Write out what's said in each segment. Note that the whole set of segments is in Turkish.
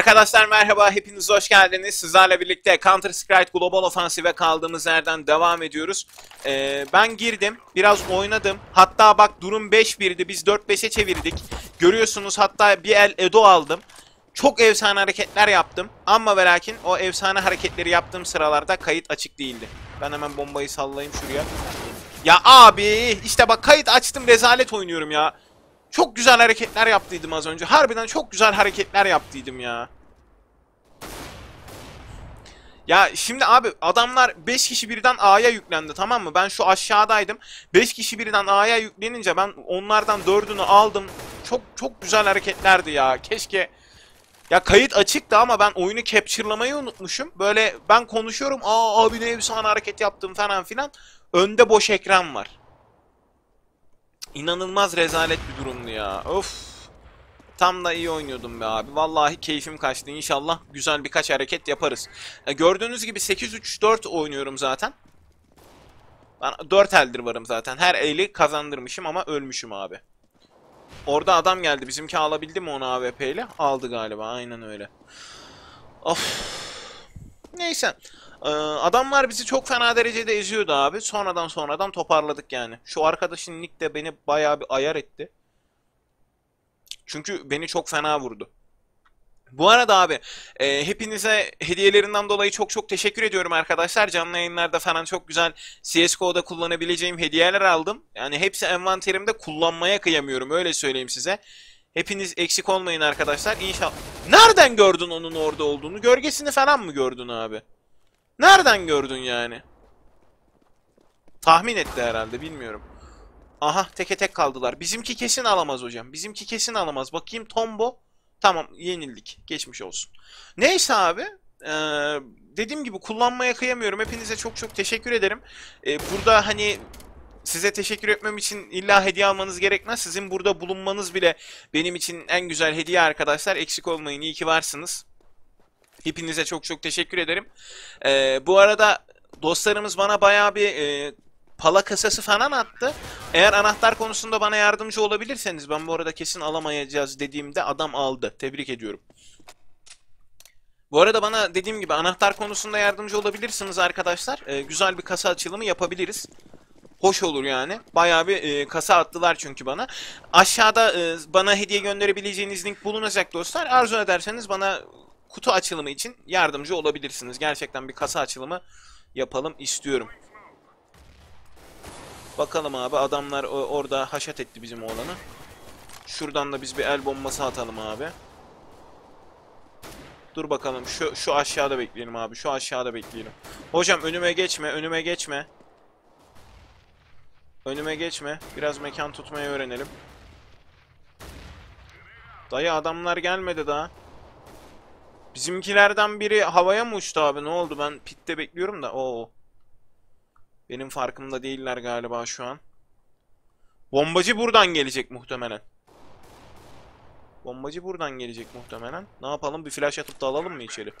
Arkadaşlar merhaba, hepiniz hoş geldiniz. Sizlerle birlikte Counter Strike Global Offensive'e kaldığımız yerden devam ediyoruz. Ee, ben girdim, biraz oynadım. Hatta bak durum 5-1'di, biz 4-5'e çevirdik. Görüyorsunuz hatta bir el Edo aldım. Çok efsane hareketler yaptım. Ama ve lakin o efsane hareketleri yaptığım sıralarda kayıt açık değildi. Ben hemen bombayı sallayayım şuraya. Ya abi, işte bak kayıt açtım, rezalet oynuyorum ya. Çok güzel hareketler yaptıydım az önce. Harbiden çok güzel hareketler yaptıydım ya. Ya şimdi abi adamlar 5 kişi birden A'ya yüklendi tamam mı? Ben şu aşağıdaydım. 5 kişi birden A'ya yüklenince ben onlardan 4'ünü aldım. Çok çok güzel hareketlerdi ya. Keşke ya kayıt açıktı ama ben oyunu capture'lamayı unutmuşum. Böyle ben konuşuyorum. Aa abi ne efsane hareket yaptım falan filan. Önde boş ekran var. İnanılmaz rezalet bir durumdu ya. Of. Tam da iyi oynuyordum be abi. Vallahi keyfim kaçtı. İnşallah güzel birkaç hareket yaparız. E, gördüğünüz gibi 8-3-4 oynuyorum zaten. Ben 4 eldir varım zaten. Her eli kazandırmışım ama ölmüşüm abi. Orada adam geldi. Bizimki alabildi mi onu AWP ile? Aldı galiba. Aynen öyle. Of. Neyse. Ee, adamlar bizi çok fena derecede eziyordu abi. Sonradan sonradan toparladık yani. Şu arkadaşın nick de beni bayağı bir ayar etti. Çünkü beni çok fena vurdu. Bu arada abi e, hepinize hediyelerinden dolayı çok çok teşekkür ediyorum arkadaşlar. Canlı yayınlarda falan çok güzel CSGO'da kullanabileceğim hediyeler aldım. Yani hepsi envanterimde kullanmaya kıyamıyorum öyle söyleyeyim size. Hepiniz eksik olmayın arkadaşlar. İnşallah. Nereden gördün onun orada olduğunu? Gölgesini falan mı gördün abi? Nereden gördün yani? Tahmin etti herhalde bilmiyorum. Aha teke tek kaldılar. Bizimki kesin alamaz hocam. Bizimki kesin alamaz. Bakayım Tombo. Tamam yenildik. Geçmiş olsun. Neyse abi. Ee, dediğim gibi kullanmaya kıyamıyorum. Hepinize çok çok teşekkür ederim. Ee, burada hani size teşekkür etmem için illa hediye almanız gerekmez. Sizin burada bulunmanız bile benim için en güzel hediye arkadaşlar. Eksik olmayın. İyi ki varsınız. Hepinize çok çok teşekkür ederim. Ee, bu arada dostlarımız bana bayağı bir e, pala kasası falan attı. Eğer anahtar konusunda bana yardımcı olabilirseniz ben bu arada kesin alamayacağız dediğimde adam aldı. Tebrik ediyorum. Bu arada bana dediğim gibi anahtar konusunda yardımcı olabilirsiniz arkadaşlar. Ee, güzel bir kasa açılımı yapabiliriz. Hoş olur yani. Bayağı bir e, kasa attılar çünkü bana. Aşağıda e, bana hediye gönderebileceğiniz link bulunacak dostlar. Arzu ederseniz bana kutu açılımı için yardımcı olabilirsiniz. Gerçekten bir kasa açılımı yapalım istiyorum. Bakalım abi adamlar orada haşat etti bizim oğlanı. Şuradan da biz bir el bombası atalım abi. Dur bakalım şu şu aşağıda bekleyelim abi. Şu aşağıda bekleyelim. Hocam önüme geçme, önüme geçme. Önüme geçme. Biraz mekan tutmayı öğrenelim. Dayı adamlar gelmedi daha. Bizimkilerden biri havaya mı uçtu abi? Ne oldu? Ben pitte bekliyorum da. Oo. Benim farkımda değiller galiba şu an. Bombacı buradan gelecek muhtemelen. Bombacı buradan gelecek muhtemelen. Ne yapalım? Bir flash atıp da alalım mı içeri?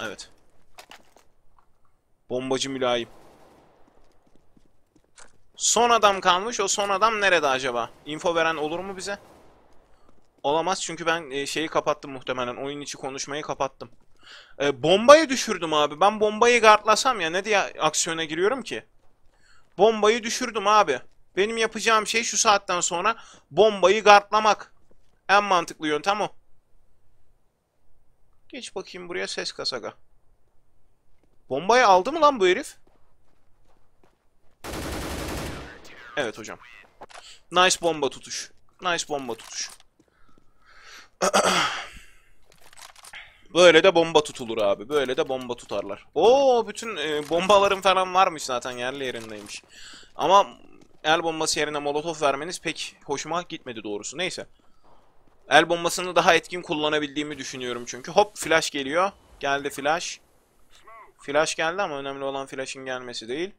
Evet. Bombacı mülayim. Son adam kalmış. O son adam nerede acaba? Info veren olur mu bize? Olamaz çünkü ben e, şeyi kapattım muhtemelen. Oyun içi konuşmayı kapattım. E, bombayı düşürdüm abi. Ben bombayı gardlasam ya ne diye aksiyona giriyorum ki? Bombayı düşürdüm abi. Benim yapacağım şey şu saatten sonra bombayı gardlamak. En mantıklı yöntem o. Geç bakayım buraya ses kasaga. Bombayı aldı mı lan bu herif? Evet hocam. Nice bomba tutuş. Nice bomba tutuş. Böyle de bomba tutulur abi. Böyle de bomba tutarlar. Oo bütün e, bombaların falan varmış zaten yerli yerindeymiş. Ama el bombası yerine molotof vermeniz pek hoşuma gitmedi doğrusu. Neyse. El bombasını daha etkin kullanabildiğimi düşünüyorum çünkü. Hop flash geliyor. Geldi flash. Flash geldi ama önemli olan flash'ın gelmesi değil.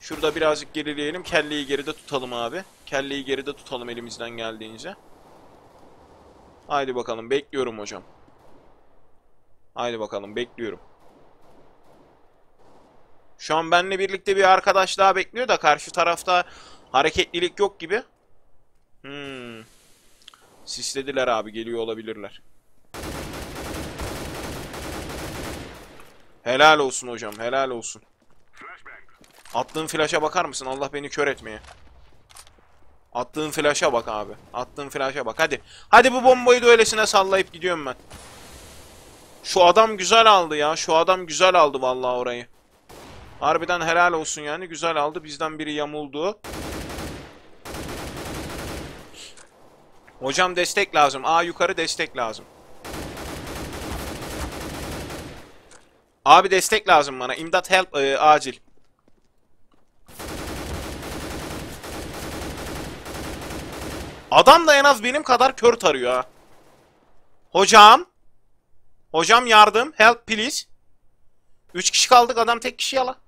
Şurada birazcık gerileyelim. Kelleyi geride tutalım abi. Kelleyi geride tutalım elimizden geldiğince. Haydi bakalım. Bekliyorum hocam. Haydi bakalım. Bekliyorum. Şu an benimle birlikte bir arkadaş daha bekliyor da karşı tarafta hareketlilik yok gibi. Hmm. Sislediler abi geliyor olabilirler. Helal olsun hocam helal olsun. Attığın flaşa bakar mısın? Allah beni kör etmeye. Attığın flaşa bak abi. Attığın flaşa bak. Hadi. Hadi bu bombayı da öylesine sallayıp gidiyorum ben. Şu adam güzel aldı ya. Şu adam güzel aldı vallahi orayı. Harbiden helal olsun yani. Güzel aldı. Bizden biri yamuldu. Hocam destek lazım. A yukarı destek lazım. Abi destek lazım bana. İmdat help e, acil. Adam da en az benim kadar kör tarıyor ha. Hocam. Hocam yardım. Help please. 3 kişi kaldık adam tek kişi yala.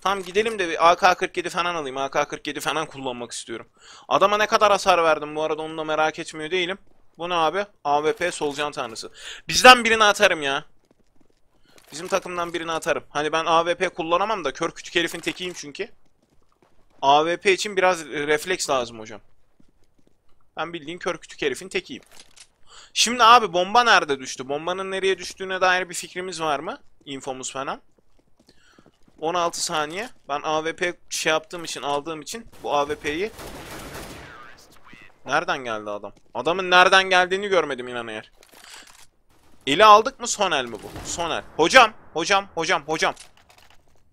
Tamam gidelim de bir AK-47 falan alayım. AK-47 falan kullanmak istiyorum. Adama ne kadar hasar verdim bu arada onu da merak etmiyor değilim. Bu ne abi? AWP solucan tanrısı. Bizden birini atarım ya. Bizim takımdan birini atarım. Hani ben AWP kullanamam da kör küçük herifin tekiyim çünkü. AWP için biraz refleks lazım hocam. Ben bildiğin kör küçük herifin tekiyim. Şimdi abi bomba nerede düştü? Bombanın nereye düştüğüne dair bir fikrimiz var mı? Infomuz falan. 16 saniye. Ben AWP şey yaptığım için, aldığım için bu AWP'yi Nereden geldi adam? Adamın nereden geldiğini görmedim inan eğer. Eli aldık mı son el mi bu? Son el. Hocam, hocam, hocam, hocam.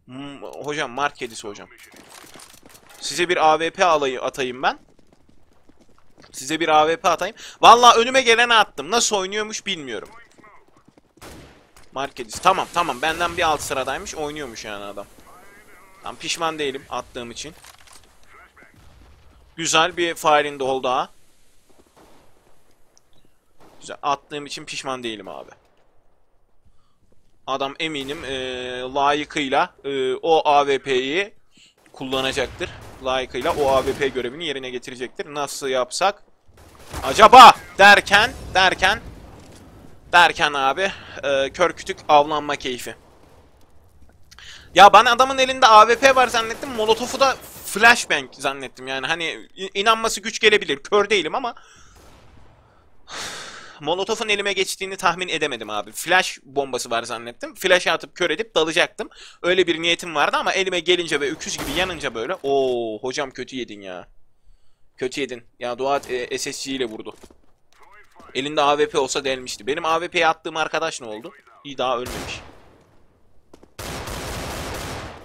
Hmm, hocam, mark kedisi hocam. Size bir AWP alayı atayım ben. Size bir AWP atayım. Vallahi önüme geleni attım. Nasıl oynuyormuş bilmiyorum. Mark kedisi. Tamam, tamam. Benden bir alt sıradaymış. Oynuyormuş yani adam. Tam pişman değilim attığım için. Güzel bir fire in the hole daha. Güzel. Attığım için pişman değilim abi. Adam eminim e, layıkıyla e, o AWP'yi kullanacaktır. Layıkıyla o AWP görevini yerine getirecektir. Nasıl yapsak? Acaba derken derken derken abi e, kör kütük avlanma keyfi. Ya ben adamın elinde AWP var zannettim. Molotof'u da flashbang zannettim yani. Hani inanması güç gelebilir. Kör değilim ama Molotof'un elime geçtiğini tahmin edemedim abi. Flash bombası var zannettim. Flash'ı atıp kör edip dalacaktım. Öyle bir niyetim vardı ama elime gelince ve öküz gibi yanınca böyle. Oo hocam kötü yedin ya. Kötü yedin. Ya et, e, SSG ile vurdu. Elinde AWP olsa delmişti. Benim AWP'ye attığım arkadaş ne oldu? İyi daha ölmemiş.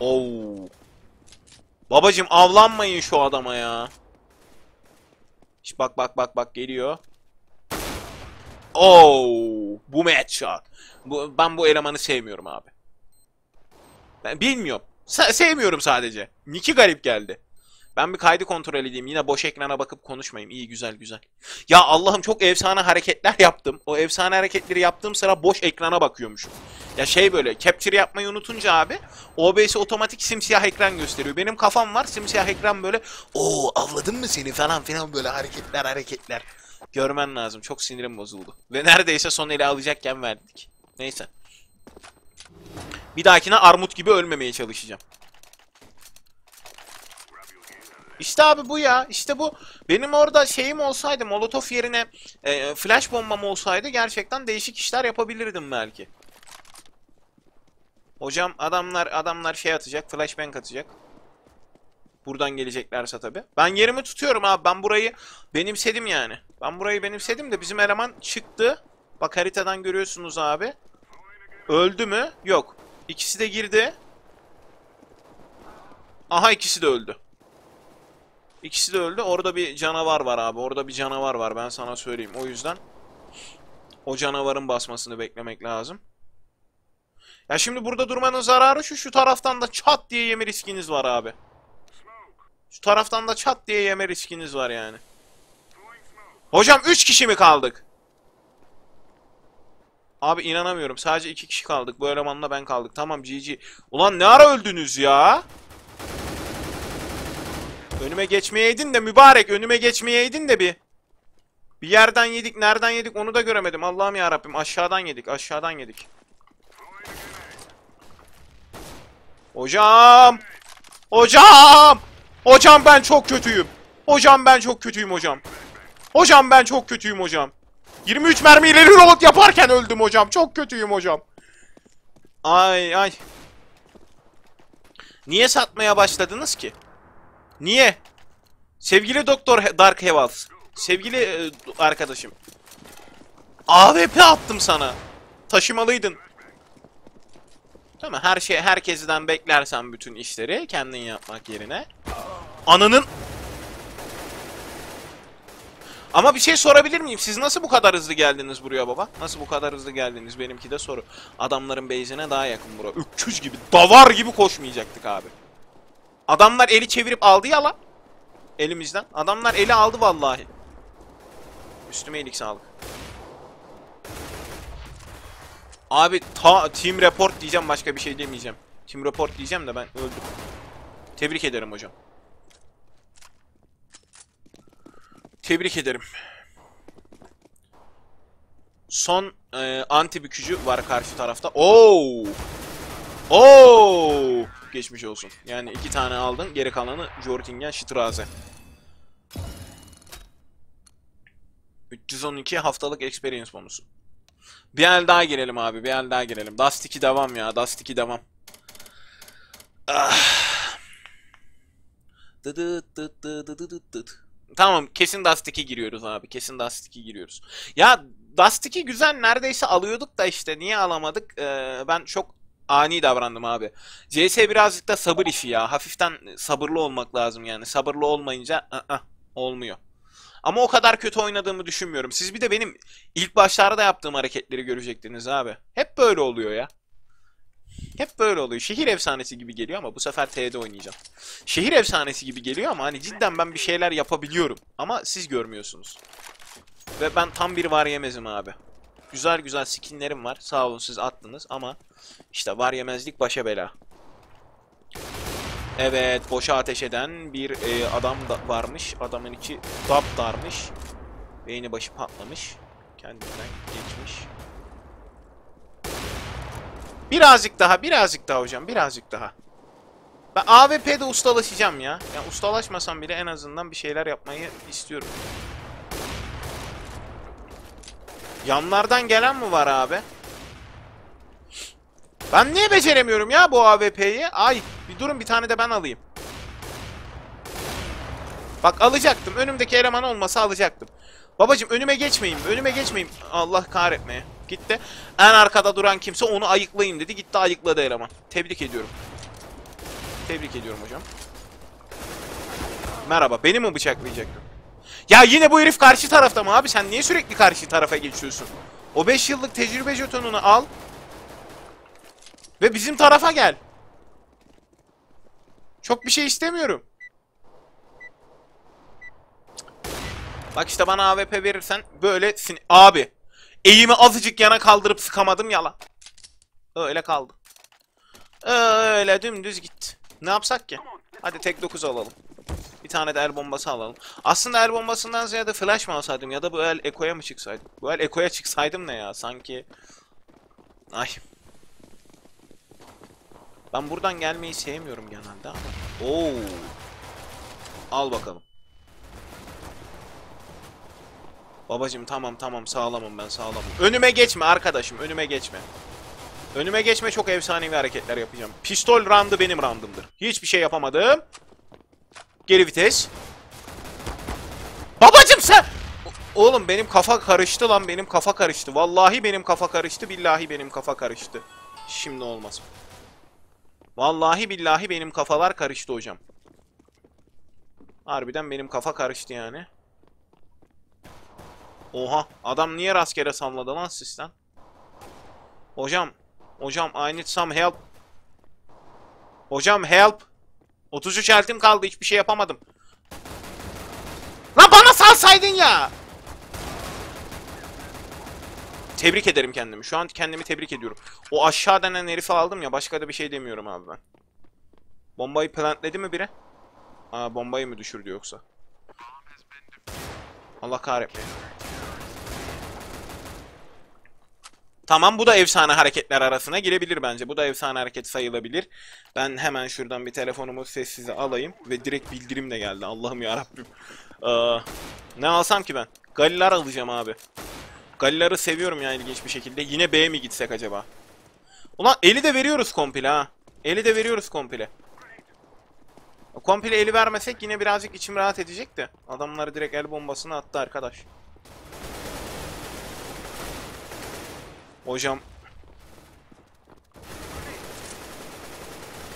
Oo. Babacım avlanmayın şu adama ya. İşte bak bak bak bak geliyor. Oo, bu headshot. Bu, ben bu elemanı sevmiyorum abi. Ben bilmiyorum. Se sevmiyorum sadece. Niki garip geldi. Ben bir kaydı kontrol edeyim. Yine boş ekrana bakıp konuşmayayım. İyi güzel güzel. Ya Allah'ım çok efsane hareketler yaptım. O efsane hareketleri yaptığım sıra boş ekrana bakıyormuşum. Ya şey böyle capture yapmayı unutunca abi OBS otomatik simsiyah ekran gösteriyor. Benim kafam var simsiyah ekran böyle o avladın mı seni falan filan böyle hareketler hareketler. Görmen lazım. Çok sinirim bozuldu. Ve neredeyse son eli alacakken verdik. Neyse. Bir dahakine armut gibi ölmemeye çalışacağım. İşte abi bu ya. İşte bu. Benim orada şeyim olsaydı molotof yerine e, flash bombam olsaydı gerçekten değişik işler yapabilirdim belki. Hocam adamlar adamlar şey atacak. Flashbang atacak. Buradan geleceklerse tabi. Ben yerimi tutuyorum abi. Ben burayı benimsedim yani. Ben burayı benimsedim de bizim eleman çıktı. Bak haritadan görüyorsunuz abi. Öldü mü? Yok. İkisi de girdi. Aha ikisi de öldü. İkisi de öldü. Orada bir canavar var abi. Orada bir canavar var. Ben sana söyleyeyim. O yüzden o canavarın basmasını beklemek lazım. Ya şimdi burada durmanın zararı şu. Şu taraftan da çat diye yeme riskiniz var abi. Şu taraftan da çat diye yeme riskiniz var yani. Hocam 3 kişi mi kaldık? Abi inanamıyorum. Sadece 2 kişi kaldık. Bu elemanla ben kaldık. Tamam GG. Ulan ne ara öldünüz ya? Önüme geçmeyeydin de mübarek. Önüme geçmeyeydin de bir. Bir yerden yedik. Nereden yedik onu da göremedim. Allah'ım ya Rabbim. Aşağıdan yedik. Aşağıdan yedik. Hocam! Hocam! Hocam ben çok kötüyüm. Hocam ben çok kötüyüm hocam. Hocam ben çok kötüyüm hocam. 23 mermiyle reload yaparken öldüm hocam. Çok kötüyüm hocam. Ay ay. Niye satmaya başladınız ki? Niye? Sevgili Doktor Dark Hevals. Sevgili e, arkadaşım. AWP attım sana. Taşımalıydın. Değil mi? Her şey herkesten beklersen bütün işleri kendin yapmak yerine. Ananın ama bir şey sorabilir miyim? Siz nasıl bu kadar hızlı geldiniz buraya baba? Nasıl bu kadar hızlı geldiniz? Benimki de soru. Adamların base'ine daha yakın bura. Öküz gibi, davar gibi koşmayacaktık abi. Adamlar eli çevirip aldı ya lan. Elimizden. Adamlar eli aldı vallahi. Üstüme iyilik sağlık. Abi ta team report diyeceğim başka bir şey demeyeceğim. Team report diyeceğim de ben öldüm. Tebrik ederim hocam. Tebrik ederim. Son e, anti bükücü var karşı tarafta. Oo! Oo! Geçmiş olsun. Yani iki tane aldın. Geri kalanı Jortingen Straße. 312 haftalık experience bonusu. Bir el daha girelim abi. Bir el daha girelim. Dust 2 devam ya. Dust 2 devam. Ah. Dıdıt dıt dıt dıt dıt dıt. Tamam kesin Dust 2 giriyoruz abi. Kesin Dust 2 giriyoruz. Ya Dust 2 güzel neredeyse alıyorduk da işte niye alamadık? Ee, ben çok ani davrandım abi. CS birazcık da sabır işi ya. Hafiften sabırlı olmak lazım yani. Sabırlı olmayınca ı-ı, olmuyor. Ama o kadar kötü oynadığımı düşünmüyorum. Siz bir de benim ilk başlarda yaptığım hareketleri görecektiniz abi. Hep böyle oluyor ya. Hep böyle oluyor. Şehir efsanesi gibi geliyor ama bu sefer T'de oynayacağım. Şehir efsanesi gibi geliyor ama hani cidden ben bir şeyler yapabiliyorum. Ama siz görmüyorsunuz. Ve ben tam bir var yemezim abi. Güzel güzel skinlerim var. Sağ olun siz attınız ama işte var yemezlik başa bela. Evet, boşa ateş eden bir e, adam da varmış. Adamın içi darmış. Beyni başı patlamış. Kendinden geçmiş. Birazcık daha, birazcık daha hocam, birazcık daha. Ben AWP'de ustalaşacağım ya. Yani ustalaşmasam bile en azından bir şeyler yapmayı istiyorum. Yanlardan gelen mi var abi? Ben niye beceremiyorum ya bu AWP'yi? Ay bir durun bir tane de ben alayım. Bak alacaktım. Önümdeki eleman olmasa alacaktım. Babacım önüme geçmeyin. Önüme geçmeyin. Allah kahretmeye. Gitti. En arkada duran kimse onu ayıklayayım dedi. Gitti ayıkladı eleman. Tebrik ediyorum. Tebrik ediyorum hocam. Merhaba. Beni mi bıçaklayacaktın? Ya yine bu herif karşı tarafta mı abi? Sen niye sürekli karşı tarafa geçiyorsun? O 5 yıllık tecrübe jetonunu al. Ve bizim tarafa gel. Çok bir şey istemiyorum. Bak işte bana AWP verirsen böyle sin abi. Eğimi azıcık yana kaldırıp sıkamadım yalan. Öyle kaldı. Öyle dümdüz gitti. Ne yapsak ki? Hadi tek 9 alalım. Bir tane de el bombası alalım. Aslında el bombasından ziyade flash mı alsaydım ya da bu el ekoya mı çıksaydım? Bu el ekoya çıksaydım ne ya sanki. Ay. Ben buradan gelmeyi sevmiyorum genelde ama. Oo. Al bakalım. Babacım tamam tamam sağlamım ben sağlamım. Önüme geçme arkadaşım önüme geçme. Önüme geçme çok efsanevi hareketler yapacağım. Pistol roundu benim roundumdur. Hiçbir şey yapamadım. Geri vites. Babacım sen... Oğlum benim kafa karıştı lan benim kafa karıştı. Vallahi benim kafa karıştı billahi benim kafa karıştı. Şimdi olmaz. Vallahi billahi benim kafalar karıştı hocam. Harbiden benim kafa karıştı yani. Oha adam niye rastgele salladı lan sistem? Hocam. Hocam I need some help. Hocam help. 33 eltim kaldı hiçbir şey yapamadım. Lan bana salsaydın ya. Tebrik ederim kendimi. Şu an kendimi tebrik ediyorum. O aşağı denen herifi aldım ya başka da bir şey demiyorum abi ben. Bombayı plantledi mi biri? Aa bombayı mı düşürdü yoksa? Allah kahretmeyin. Tamam bu da efsane hareketler arasına girebilir bence. Bu da efsane hareket sayılabilir. Ben hemen şuradan bir telefonumu sessize alayım ve direkt bildirim de geldi. Allah'ım ya Rabbim. Ne alsam ki ben? Galliler alacağım abi. Gallileri seviyorum ya ilginç bir şekilde. Yine B'ye mi gitsek acaba? Ulan eli de veriyoruz komple ha. Eli de veriyoruz komple. Komple eli vermesek yine birazcık içim rahat edecek de. Adamları direkt el bombasını attı arkadaş. Hocam.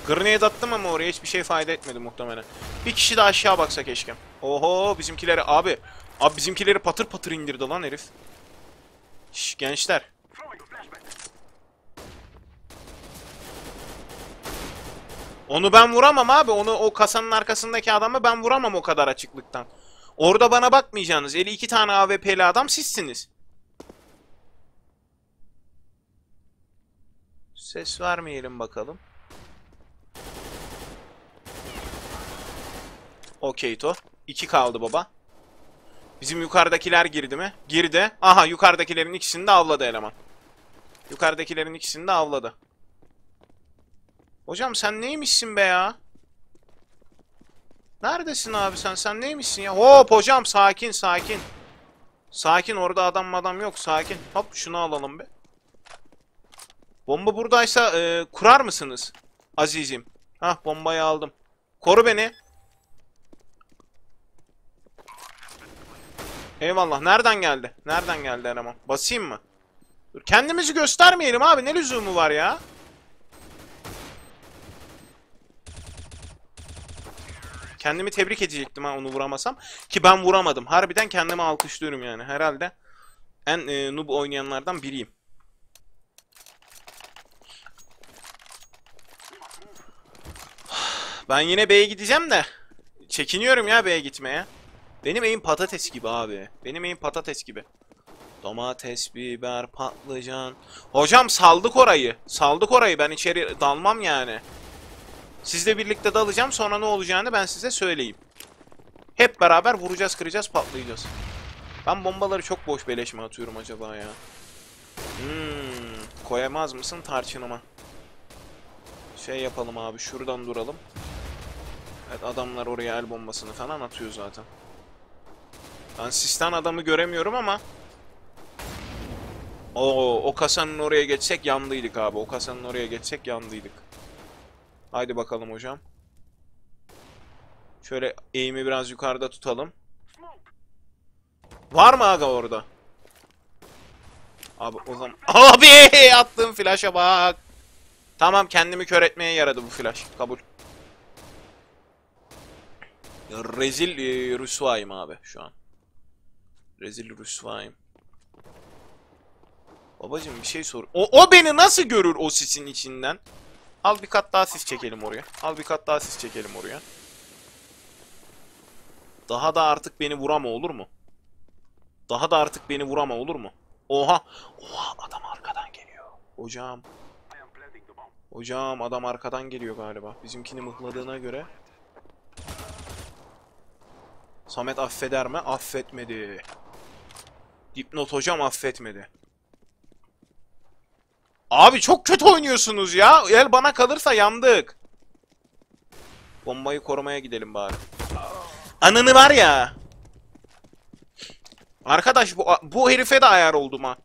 Grenade attım ama oraya hiçbir şey fayda etmedi muhtemelen. Bir kişi de aşağı baksa keşke. Oho bizimkileri abi. Abi bizimkileri patır patır indirdi lan herif. Şş, gençler. Onu ben vuramam abi. Onu o kasanın arkasındaki adamı ben vuramam o kadar açıklıktan. Orada bana bakmayacaksınız. Eli iki tane AWP'li adam sizsiniz. Ses vermeyelim bakalım. Okey to. İki kaldı baba. Bizim yukarıdakiler girdi mi? Girdi. Aha yukarıdakilerin ikisini de avladı eleman. Yukarıdakilerin ikisini de avladı. Hocam sen neymişsin be ya? Neredesin abi sen? Sen neymişsin ya? Hop hocam sakin sakin. Sakin orada adam adam yok sakin. Hop şunu alalım be. Bomba buradaysa e, kurar mısınız? Azizim. Hah bombayı aldım. Koru beni. Eyvallah. Nereden geldi? Nereden geldi eleman? Basayım mı? Dur, kendimizi göstermeyelim abi. Ne lüzumu var ya? Kendimi tebrik edecektim ha onu vuramasam. Ki ben vuramadım. Harbiden kendimi alkışlıyorum yani. Herhalde en e, noob oynayanlardan biriyim. Ben yine B'ye gideceğim de. Çekiniyorum ya B'ye gitmeye. Benim eğim patates gibi abi. Benim eğim patates gibi. Domates, biber, patlıcan. Hocam saldık orayı. Saldık orayı. Ben içeri dalmam yani. Sizle birlikte dalacağım. Sonra ne olacağını ben size söyleyeyim. Hep beraber vuracağız, kıracağız, patlayacağız. Ben bombaları çok boş beleş mi atıyorum acaba ya? Hmm, koyamaz mısın tarçınıma? Şey yapalım abi, şuradan duralım. Evet adamlar oraya el bombasını falan atıyor zaten. Ben sistem adamı göremiyorum ama o o kasanın oraya geçsek yandıydık abi. O kasanın oraya geçsek yandıydık. Haydi bakalım hocam. Şöyle eğimi biraz yukarıda tutalım. Var mı aga orada? Abi o zaman... Abi attığım flash'a bak. Tamam kendimi kör etmeye yaradı bu flash. Kabul. Rezil e, rüsvayım abi şu an. Rezil rüsvayım. Babacım bir şey sor. O, o beni nasıl görür o sisin içinden? Al bir kat daha sis çekelim oraya. Al bir kat daha sis çekelim oraya. Daha da artık beni vurama olur mu? Daha da artık beni vurama olur mu? Oha! Oha adam arkadan geliyor. Hocam. Hocam adam arkadan geliyor galiba. Bizimkini mıhladığına göre. Samet affeder mi? Affetmedi. Dipnot hocam affetmedi. Abi çok kötü oynuyorsunuz ya. El bana kalırsa yandık. Bombayı korumaya gidelim bari. Ananı var ya. Arkadaş bu bu herife de ayar oldum ha.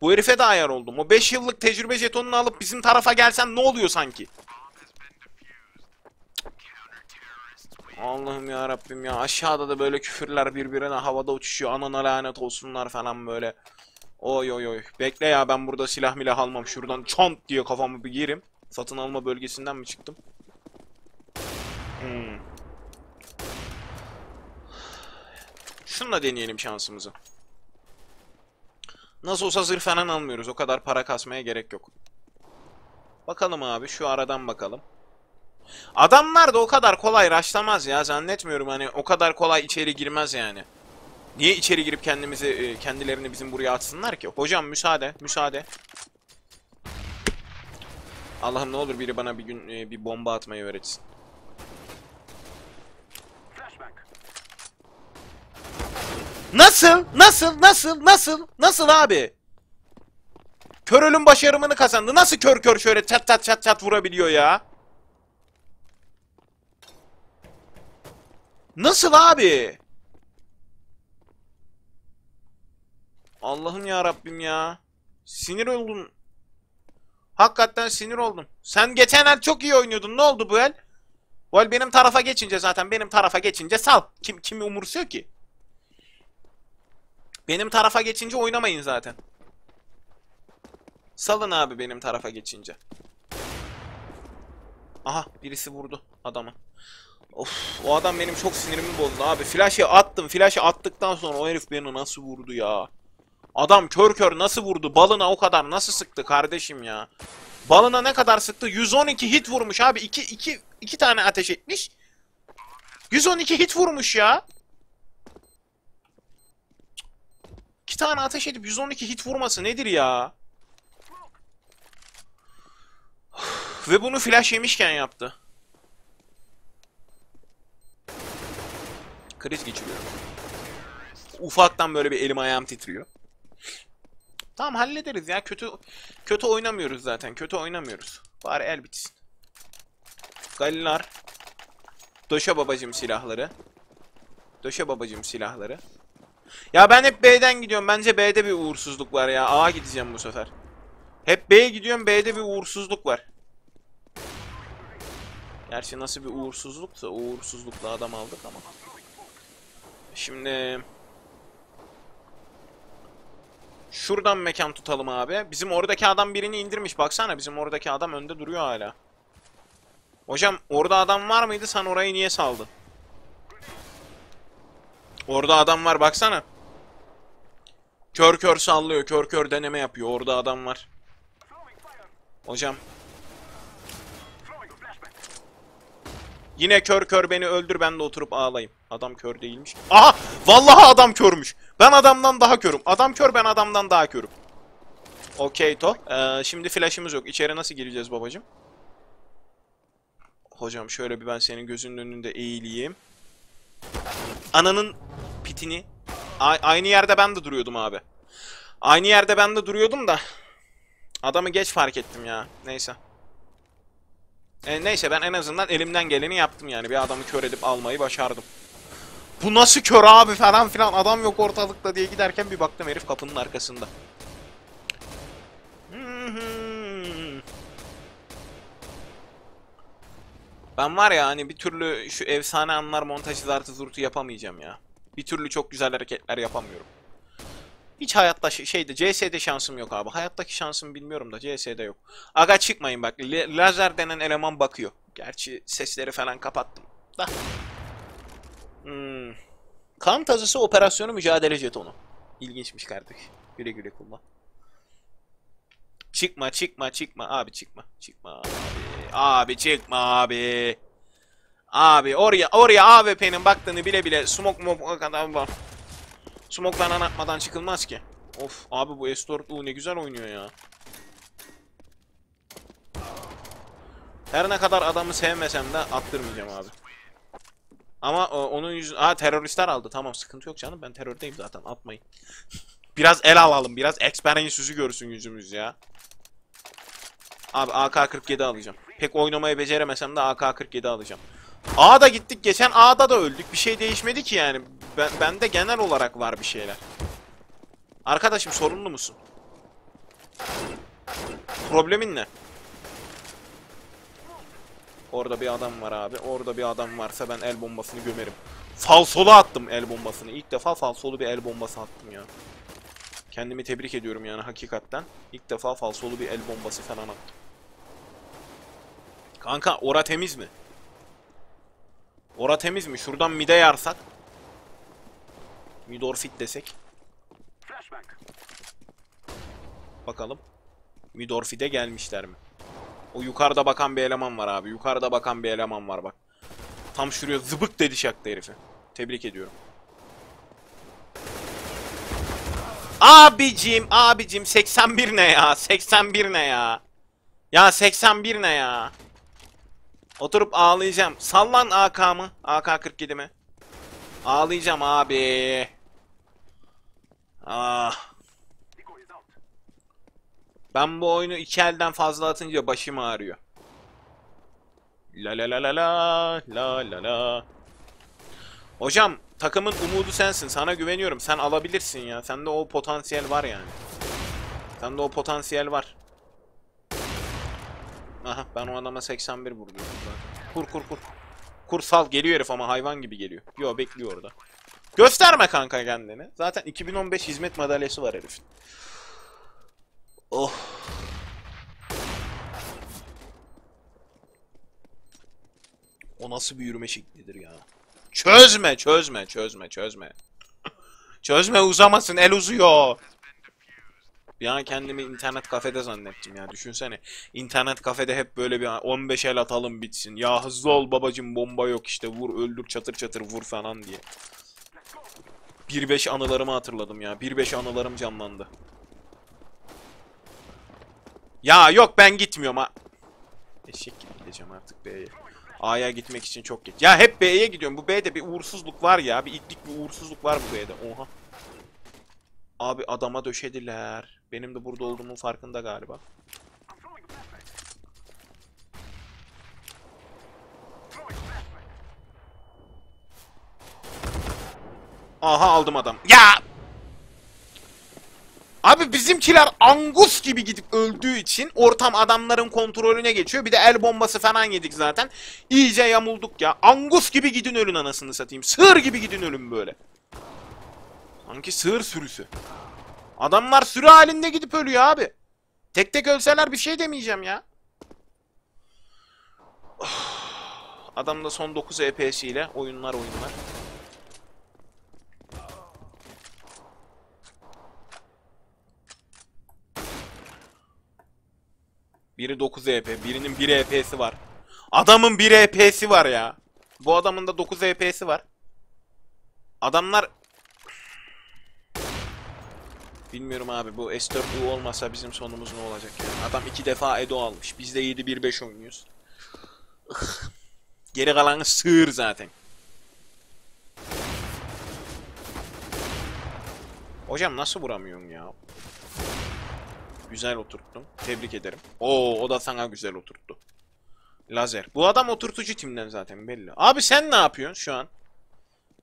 Bu herife de ayar oldum. O 5 yıllık tecrübe jetonunu alıp bizim tarafa gelsen ne oluyor sanki? Allah'ım ya Rabbim ya aşağıda da böyle küfürler birbirine havada uçuşuyor. Anana lanet olsunlar falan böyle. Oy oy oy. Bekle ya ben burada silah milah almam. Şuradan çont diye kafamı bir girim. Satın alma bölgesinden mi çıktım? Hmm. Şunla deneyelim şansımızı. Nasıl olsa zırh falan almıyoruz. O kadar para kasmaya gerek yok. Bakalım abi şu aradan bakalım. Adamlar da o kadar kolay raşlamaz ya zannetmiyorum hani o kadar kolay içeri girmez yani. Niye içeri girip kendimizi e, kendilerini bizim buraya atsınlar ki? Hocam müsaade, müsaade. Allah'ım ne olur biri bana bir gün e, bir bomba atmayı öğretsin. Nasıl? Nasıl? Nasıl? Nasıl? Nasıl abi? Kör ölüm başarımını kazandı. Nasıl kör kör şöyle çat çat çat çat vurabiliyor ya? Nasıl abi? Allah'ım ya Rabbim ya. Sinir oldum. Hakikaten sinir oldum. Sen geçen el çok iyi oynuyordun. Ne oldu bu el? Bu el benim tarafa geçince zaten benim tarafa geçince sal. Kim kimi umursuyor ki? Benim tarafa geçince oynamayın zaten. Salın abi benim tarafa geçince. Aha birisi vurdu adamı. Of o adam benim çok sinirimi bozdu abi. Flash'ı attım. Flash'ı attıktan sonra o herif beni nasıl vurdu ya? Adam kör kör nasıl vurdu? Balına o kadar nasıl sıktı kardeşim ya? Balına ne kadar sıktı? 112 hit vurmuş abi. 2 2 2 tane ateş etmiş. 112 hit vurmuş ya. 2 tane ateş edip 112 hit vurması nedir ya? Ve bunu flash yemişken yaptı. Kriz geçiriyorum. Ufaktan böyle bir elim ayağım titriyor. Tamam hallederiz ya. Kötü kötü oynamıyoruz zaten. Kötü oynamıyoruz. Bari el bitsin. Galilar. Döşe babacım silahları. Döşe babacım silahları. Ya ben hep B'den gidiyorum. Bence B'de bir uğursuzluk var ya. A'ya gideceğim bu sefer. Hep B'ye gidiyorum. B'de bir uğursuzluk var. Gerçi nasıl bir uğursuzluksa uğursuzlukla adam aldık ama. Şimdi Şuradan mekan tutalım abi. Bizim oradaki adam birini indirmiş. Baksana bizim oradaki adam önde duruyor hala. Hocam orada adam var mıydı? Sen orayı niye saldın? Orada adam var baksana. Kör kör sallıyor. Kör kör deneme yapıyor. Orada adam var. Hocam. Yine kör kör beni öldür ben de oturup ağlayayım. Adam kör değilmiş. Aha! Vallahi adam körmüş. Ben adamdan daha körüm. Adam kör ben adamdan daha körüm. Okey to. Ee, şimdi flash'ımız yok. İçeri nasıl gireceğiz babacım? Hocam şöyle bir ben senin gözünün önünde eğileyim. Ananın pitini. A aynı yerde ben de duruyordum abi. Aynı yerde ben de duruyordum da. Adamı geç fark ettim ya. Neyse. E, neyse ben en azından elimden geleni yaptım yani. Bir adamı kör edip almayı başardım. Bu nasıl kör abi falan filan adam yok ortalıkta diye giderken bir baktım herif kapının arkasında. Ben var ya hani bir türlü şu efsane anlar montajı zartı zurtu yapamayacağım ya. Bir türlü çok güzel hareketler yapamıyorum. Hiç hayatta şey- şeyde CS'de şansım yok abi. Hayattaki şansım bilmiyorum da CS'de yok. Aga çıkmayın bak. Lazer denen eleman bakıyor. Gerçi sesleri falan kapattım. Da. Hmm. Kan tazısı operasyonu mücadele jetonu. İlginçmiş kardeş. Güle güle kullan. Çıkma çıkma çıkma abi çıkma. Çıkma abi. Abi çıkma abi. Abi oraya oraya AWP'nin baktığını bile bile smoke mo kadar var. Smoke'dan atmadan çıkılmaz ki. Of abi bu Estor ne güzel oynuyor ya. Her ne kadar adamı sevmesem de attırmayacağım abi. Ama o, onun yüzü... Aa teröristler aldı. Tamam sıkıntı yok canım. Ben terördeyim zaten. Atmayın. biraz el alalım. Biraz experience yüzü görsün yüzümüz ya. Abi AK-47 alacağım. Pek oynamayı beceremesem de AK-47 alacağım. A'da gittik. Geçen A'da da öldük. Bir şey değişmedi ki yani. Ben, bende genel olarak var bir şeyler. Arkadaşım sorunlu musun? Problemin ne? Orada bir adam var abi. Orada bir adam varsa ben el bombasını gömerim. Falsolu attım el bombasını. İlk defa falsolu bir el bombası attım ya. Kendimi tebrik ediyorum yani hakikaten. İlk defa falsolu bir el bombası falan attım. Kanka ora temiz mi? Ora temiz mi? Şuradan mide yarsak. Midorfit desek. Bakalım. Midorfit'e gelmişler mi? O yukarıda bakan bir eleman var abi. Yukarıda bakan bir eleman var bak. Tam şuraya zıbık dedi şaktı herifi. Tebrik ediyorum. Abicim, abicim 81 ne ya? 81 ne ya? Ya 81 ne ya? Oturup ağlayacağım. Sallan AK'mı. AK-47 mi? Ağlayacağım abi. Ah. Ben bu oyunu iki elden fazla atınca başım ağrıyor. La la la la la la la la. Hocam takımın umudu sensin. Sana güveniyorum. Sen alabilirsin ya. Sende o potansiyel var yani. Sende o potansiyel var. Aha ben o adama 81 vurdum. zaten. Kur kur kur. Kur sal geliyor herif ama hayvan gibi geliyor. Yo bekliyor orada. Gösterme kanka kendini. Zaten 2015 hizmet madalyası var herifin. Oh. O nasıl bir yürüme şeklidir ya. Çözme, çözme, çözme, çözme. Çözme uzamasın, el uzuyor. An kendimi internet kafede zannettim ya. Düşünsene. İnternet kafede hep böyle bir 15 el atalım bitsin. Ya hızlı ol babacım bomba yok işte vur öldür çatır çatır vur falan diye. 1.5 anılarımı hatırladım ya. 1.5 anılarım canlandı. Ya yok ben gitmiyorum ha. Eşek gibi gideceğim artık B'ye. A'ya gitmek için çok geç. Ya hep B'ye gidiyorum. Bu B'de bir uğursuzluk var ya. Bir itlik bir uğursuzluk var bu B'de. Oha. Abi adama döşediler. Benim de burada olduğumun farkında galiba. Aha aldım adam. Ya! Abi bizimkiler angus gibi gidip öldüğü için ortam adamların kontrolüne geçiyor. Bir de el bombası falan yedik zaten. İyice yamulduk ya. Angus gibi gidin ölün anasını satayım. Sığır gibi gidin ölün böyle. Sanki sığır sürüsü. Adamlar sürü halinde gidip ölüyor abi. Tek tek ölseler bir şey demeyeceğim ya. Adamda son 9 EP'siyle oyunlar oyunlar. Biri 9 EP, birinin 1 EP'si var. Adamın 1 EP'si var ya. Bu adamın da 9 EP'si var. Adamlar Bilmiyorum abi bu S4U olmasa bizim sonumuz ne olacak ya. Adam iki defa Edo almış. Biz de 7-1-5 oynuyoruz. Geri kalanı sığır zaten. Hocam nasıl vuramıyorsun ya? Güzel oturttum. Tebrik ederim. Oo o da sana güzel oturttu. Lazer. Bu adam oturtucu timden zaten belli. Abi sen ne yapıyorsun şu an?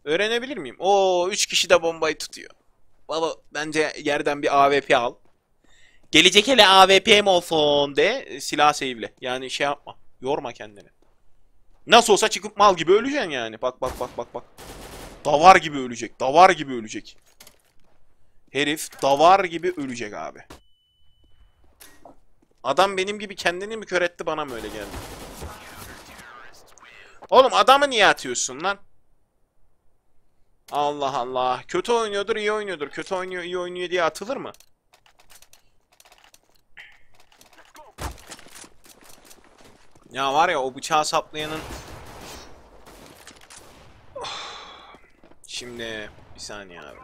Öğrenebilir miyim? Oo 3 kişi de bombayı tutuyor. Baba bence yerden bir AWP al. Gelecek hele AWP'm olsun de silah save'le. Yani şey yapma. Yorma kendini. Nasıl olsa çıkıp mal gibi öleceksin yani. Bak bak bak bak bak. Davar gibi ölecek. Davar gibi ölecek. Herif davar gibi ölecek abi. Adam benim gibi kendini mi kör etti bana mı öyle geldi? Oğlum adamı niye atıyorsun lan? Allah Allah. Kötü oynuyordur, iyi oynuyordur. Kötü oynuyor, iyi oynuyor diye atılır mı? Ya var ya o bıçağı saplayanın... Şimdi bir saniye abi.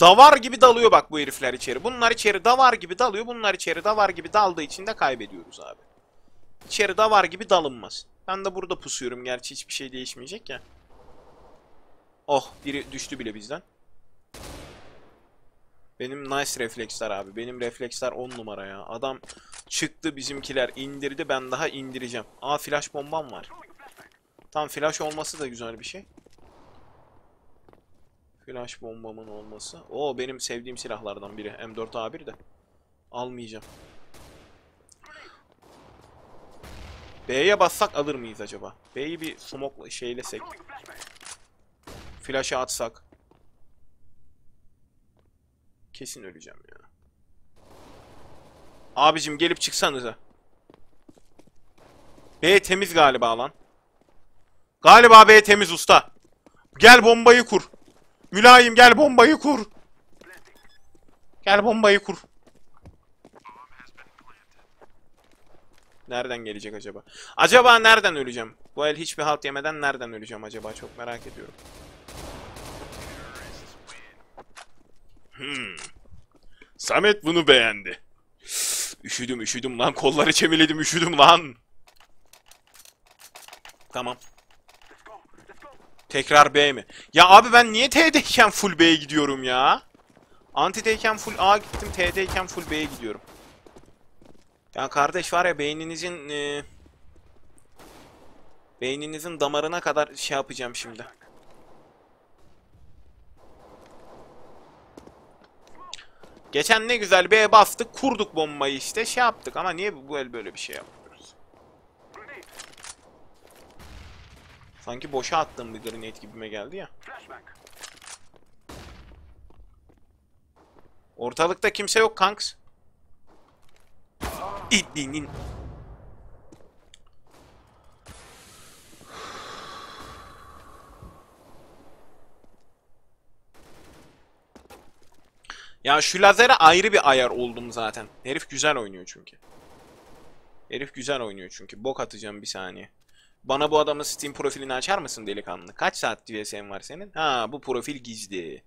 Davar gibi dalıyor bak bu herifler içeri. Bunlar içeri davar gibi dalıyor. Bunlar içeri davar gibi daldığı için de kaybediyoruz abi. İçeri davar gibi dalınmaz. Ben de burada pusuyorum. Gerçi hiçbir şey değişmeyecek ya. Oh biri düştü bile bizden. Benim nice refleksler abi. Benim refleksler 10 numara ya. Adam çıktı bizimkiler indirdi ben daha indireceğim. Aa flash bombam var. Tam flash olması da güzel bir şey. Flash bombamın olması. O benim sevdiğim silahlardan biri. M4A1 de. Almayacağım. B'ye bassak alır mıyız acaba? B'yi bir smoke şeylesek. Flash'ı atsak. Kesin öleceğim ya. Abicim gelip çıksanıza. B temiz galiba lan. Galiba B temiz usta. Gel bombayı kur. Mülayim gel bombayı kur. Gel bombayı kur. Nereden gelecek acaba? Acaba nereden öleceğim? Bu el hiçbir halt yemeden nereden öleceğim acaba? Çok merak ediyorum. Hmm. Samet bunu beğendi. Üşüdüm üşüdüm lan. Kolları çemiledim üşüdüm lan. Tamam. Tekrar B mi? Ya abi ben niye T'deyken full B'ye gidiyorum ya? Anti'deyken full A gittim. T'deyken full B'ye gidiyorum. Ya kardeş var ya beyninizin... E, beyninizin damarına kadar şey yapacağım şimdi. Geçen ne güzel B'ye bastık, kurduk bombayı işte, şey yaptık ama niye bu el böyle bir şey yapıyoruz? Sanki boşa attığım bir grenade gibime geldi ya. Ortalıkta kimse yok kanks. İddi'nin. Ya şu lazere ayrı bir ayar oldum zaten. Herif güzel oynuyor çünkü. Herif güzel oynuyor çünkü. Bok atacağım bir saniye. Bana bu adamın Steam profilini açar mısın delikanlı? Kaç saat DSM var senin? Ha bu profil gizli.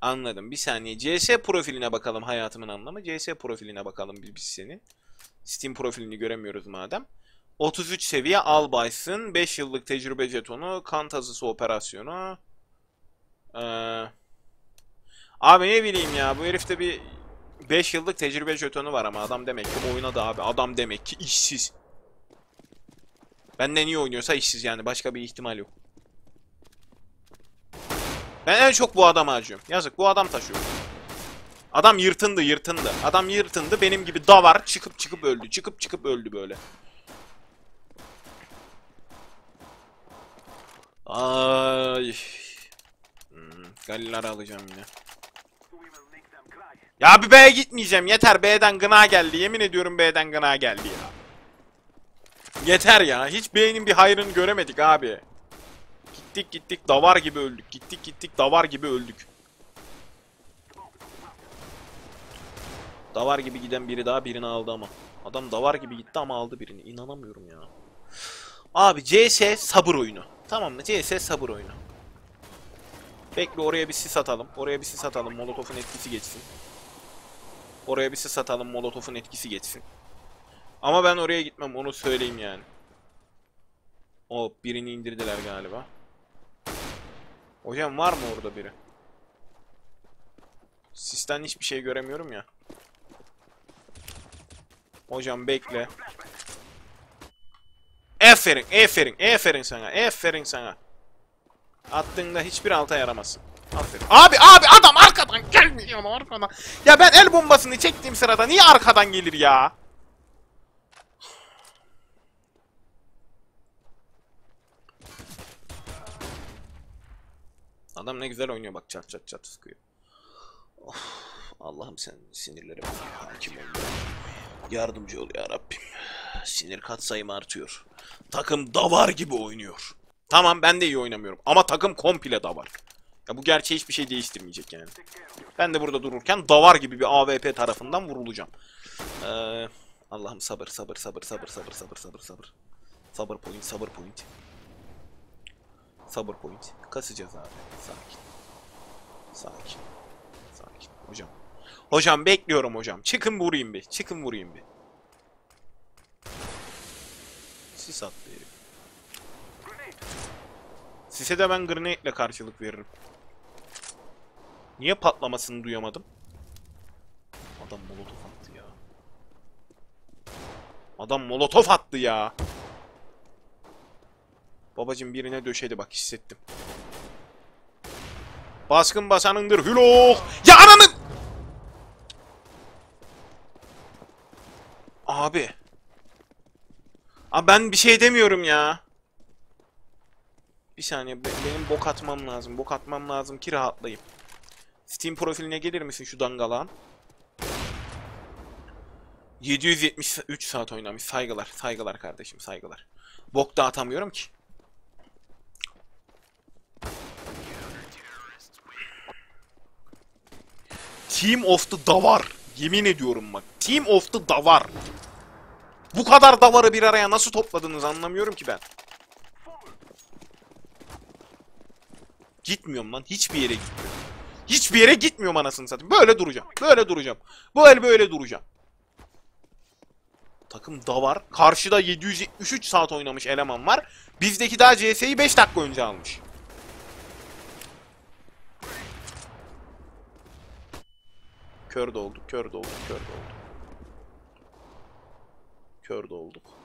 Anladım. Bir saniye. CS profiline bakalım hayatımın anlamı. CS profiline bakalım biz, senin. Steam profilini göremiyoruz madem. 33 seviye albaysın. 5 yıllık tecrübe jetonu. Kan tazısı operasyonu. Ee, abi ne bileyim ya. Bu herifte bir 5 yıllık tecrübe jetonu var ama adam demek ki oynadı abi. Adam demek ki işsiz. Benden iyi oynuyorsa işsiz yani. Başka bir ihtimal yok. Ben en çok bu adama acıyorum. Yazık bu adam taşıyor. Adam yırtındı yırtındı. Adam yırtındı benim gibi davar çıkıp çıkıp öldü. Çıkıp çıkıp öldü böyle. Ay. Hmm, Galilleri alacağım yine. Ya bir B'ye gitmeyeceğim. Yeter B'den gına geldi. Yemin ediyorum B'den gına geldi ya. Yeter ya. Hiç B'nin bir hayrını göremedik abi. Gittik gittik davar gibi öldük. Gittik gittik davar gibi öldük. Davar gibi giden biri daha birini aldı ama. Adam davar gibi gitti ama aldı birini. İnanamıyorum ya. Abi CS sabır oyunu. Tamam mı? CS sabır oyunu. Bekle oraya bir sis atalım. Oraya bir sis atalım. Molotof'un etkisi geçsin. Oraya bir sis atalım. Molotof'un etkisi geçsin. Ama ben oraya gitmem. Onu söyleyeyim yani. O birini indirdiler galiba. Hocam var mı orada biri? Sisten hiçbir şey göremiyorum ya. Hocam bekle. Aferin, aferin, aferin sana, aferin sana. Attığında hiçbir alta yaramazsın. Abi, abi adam arkadan gelmiyor arkadan. Ya ben el bombasını çektiğim sırada niye arkadan gelir ya? Adam ne güzel oynuyor bak çat çat çat sıkıyor. Of, Allah'ım sen sinirlerime hakim ol. Yardımcı ol ya Rabbim. Sinir katsayım artıyor. Takım davar gibi oynuyor. Tamam ben de iyi oynamıyorum ama takım komple davar. Ya bu gerçeği hiçbir şey değiştirmeyecek yani. Ben de burada dururken davar gibi bir AWP tarafından vurulacağım. Ee, Allah'ım sabır sabır sabır sabır sabır sabır sabır sabır. Sabır point sabır point. Sabır point. Kasacağız abi. Sakin. Sakin. Sakin. Hocam. Hocam bekliyorum hocam. Çıkın vurayım bir. Çıkın vurayım bir. Sis attı herif. Sise de ben grenade ile karşılık veririm. Niye patlamasını duyamadım? Adam molotof attı ya. Adam molotof attı ya. Babacım birine döşedi bak hissettim. Baskın basanındır hülok. Ya ananın! Abi. Abi ben bir şey demiyorum ya. Bir saniye be- benim bok atmam lazım. Bok atmam lazım ki rahatlayayım. Steam profiline gelir misin şu dangalağın? 773 saat oynamış. Saygılar. Saygılar kardeşim. Saygılar. Bok da atamıyorum ki. Team of the Davar. Yemin ediyorum bak. Team of the Davar. Bu kadar davarı bir araya nasıl topladınız anlamıyorum ki ben. Gitmiyorum lan. Hiçbir yere gitmiyorum. Hiçbir yere gitmiyorum anasını satayım. Böyle duracağım. Böyle duracağım. Bu el böyle duracağım. Takım davar. Karşıda 773 saat oynamış eleman var. Bizdeki daha CS'yi 5 dakika önce almış. Kör de olduk, kör de olduk, kör de olduk. Kör de olduk.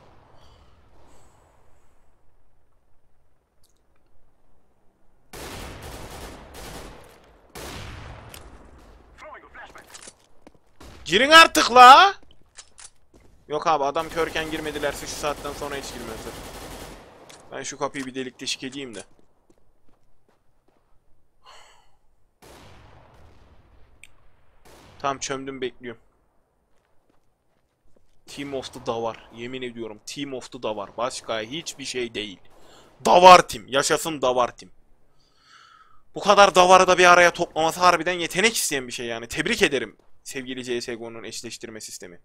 Girin artık la. Yok abi adam körken girmedilerse şu saatten sonra hiç girmezler. Ben şu kapıyı bir delik deşik edeyim de. Tamam çömdüm bekliyorum. Team of the Davar. Yemin ediyorum Team of the Davar. Başka hiçbir şey değil. Davar Team. Yaşasın Davar Team. Bu kadar davarı da bir araya toplaması harbiden yetenek isteyen bir şey yani. Tebrik ederim sevgili CSGO'nun eşleştirme sistemi.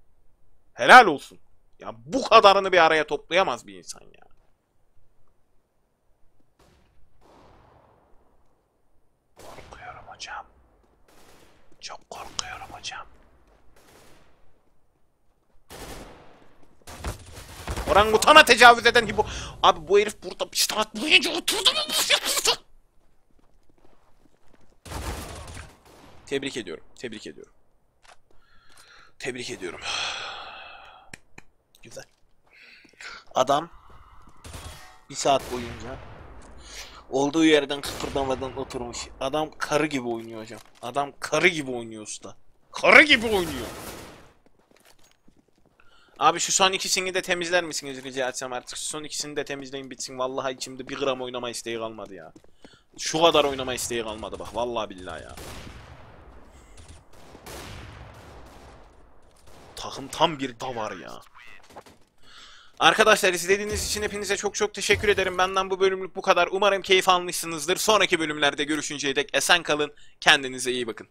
Helal olsun. Ya bu kadarını bir araya toplayamaz bir insan ya. Korkuyorum hocam. Çok korkuyorum hocam. Orangutana tecavüz eden hipo... Abi bu herif burada bir saat boyunca oturdu mu? Tebrik ediyorum. Tebrik ediyorum. Tebrik ediyorum. Güzel. Adam bir saat boyunca olduğu yerden kıpırdamadan oturmuş. Adam karı gibi oynuyor hocam. Adam karı gibi oynuyor usta. Karı gibi oynuyor. Abi şu son ikisini de temizler misiniz rica etsem artık. Şu son ikisini de temizleyin bitsin. Vallahi içimde bir gram oynama isteği kalmadı ya. Şu kadar oynama isteği kalmadı bak. Vallahi billahi ya. Takım tam bir davar ya. Arkadaşlar izlediğiniz için hepinize çok çok teşekkür ederim. Benden bu bölümlük bu kadar. Umarım keyif almışsınızdır. Sonraki bölümlerde görüşünceye dek esen kalın. Kendinize iyi bakın.